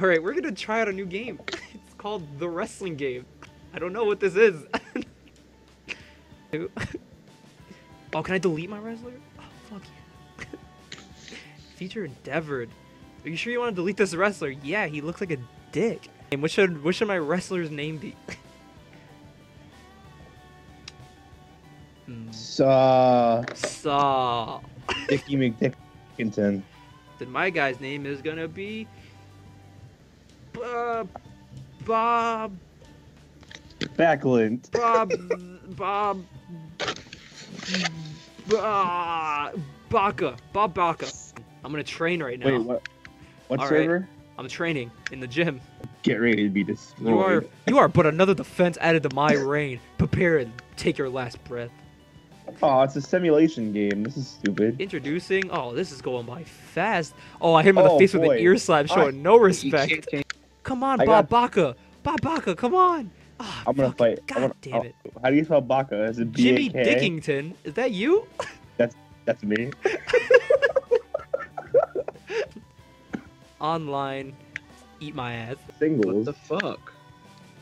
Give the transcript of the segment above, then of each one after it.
All right, we're gonna try out a new game. It's called the wrestling game. I don't know what this is. oh, can I delete my wrestler? Oh, fuck yeah. Feature endeavored. Are you sure you want to delete this wrestler? Yeah, he looks like a dick. And what should what should my wrestler's name be? Hmm, Saw Saw. Dickie McDickinson. Then my guy's name is gonna be uh, Bob Backlund. Bob Bob Bob Baka Bob Baka. I'm gonna train right now. Wait, what? What All right. server? I'm training in the gym. Get ready to be destroyed. You are you are but another defense added to my reign. Prepare and take your last breath. Oh, it's a simulation game. This is stupid. Introducing. Oh, this is going by fast. Oh, I hit him in the Oh, face with an ear slap, I- showing no respect. Can't- Come on, I Bob got- Baka. Bob Baka, come on. Ah, I'm gonna fight. God gonna- damn oh, it. How do you spell Baca? Is it B Jimmy Dickington. Is that you? That's that's me. Online. Eat my ass. Singles. What the fuck?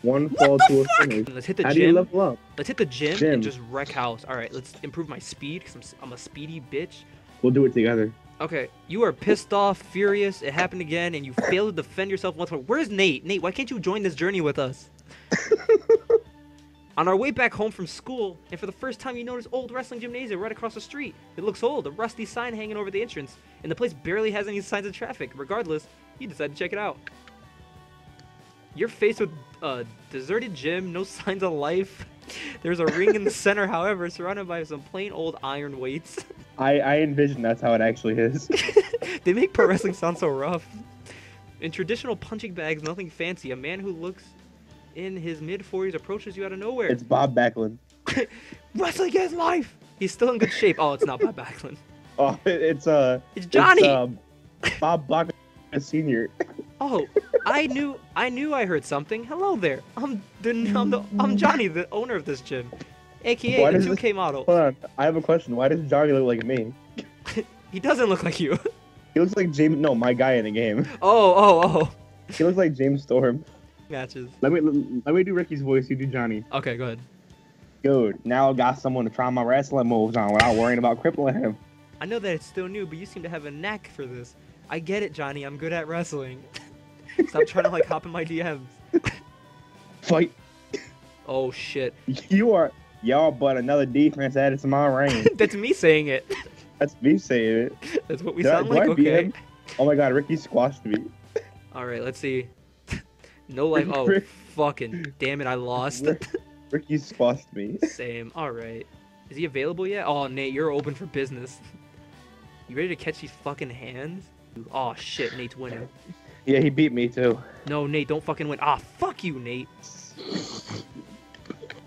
One fall to a finish. Let's hit the How do you gym. level up? Let's hit the gym, Gym. and just wreck house. All right, let's improve my speed because I'm, s- I'm a speedy bitch. We'll do it together. Okay, you are pissed off, furious. It happened again, and you failed to defend yourself once more. Where's Nate? Nate, why can't you join this journey with us? On our way back home from school, and for the first time, you notice old wrestling gymnasium right across the street. It looks old, a rusty sign hanging over the entrance, and the place barely has any signs of traffic. Regardless, you decide to check it out. You're faced with a deserted gym, no signs of life. There's a ring in the center, however, surrounded by some plain old iron weights. I I envision that's how it actually is. they make pro wrestling sound so rough. In traditional punching bags, nothing fancy. A man who looks in his mid 40s approaches you out of nowhere. it's Bob Backlund. Wrestling is life. He's still in good shape. Oh, it's not Bob Backlund. Oh, it's uh. It's Johnny. It's, um, Bob Backlund Senior. Oh, I knew. I knew I heard something. Hello there. I'm the. I'm, the, I'm Johnny, the owner of this gym, aka Why the does 2K model. Hold on. I have a question. Why does Johnny look like me? He doesn't look like you. He looks like James. No, my guy in the game. Oh, oh, oh. He looks like James Storm. Matches. Let me let me do Ricky's voice. You do Johnny. Okay, go ahead. Good. Now I got someone to try my wrestling moves on without worrying about crippling him. I know that it's still new, but you seem to have a knack for this. I get it, Johnny. I'm good at wrestling. Stop trying to like hop in my DMs. Fight. Oh shit. You are y'all, but another defense added to my reign. That's me saying it. That's me saying it. That's what we I- sound I like. Okay. Oh my god, Ricky squashed me. All right. Let's see. no life. Oh Rick- fucking damn it! I lost. Rick- Ricky squashed me. Same. All right. Is he available yet? Oh Nate, you're open for business. You ready to catch these fucking hands? Oh shit, Nate's winning. Yeah, he beat me too. No, Nate, don't fucking win. Ah, fuck you, Nate.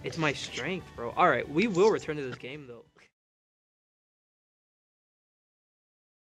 It's my strength, bro. All right, we will return to this game though.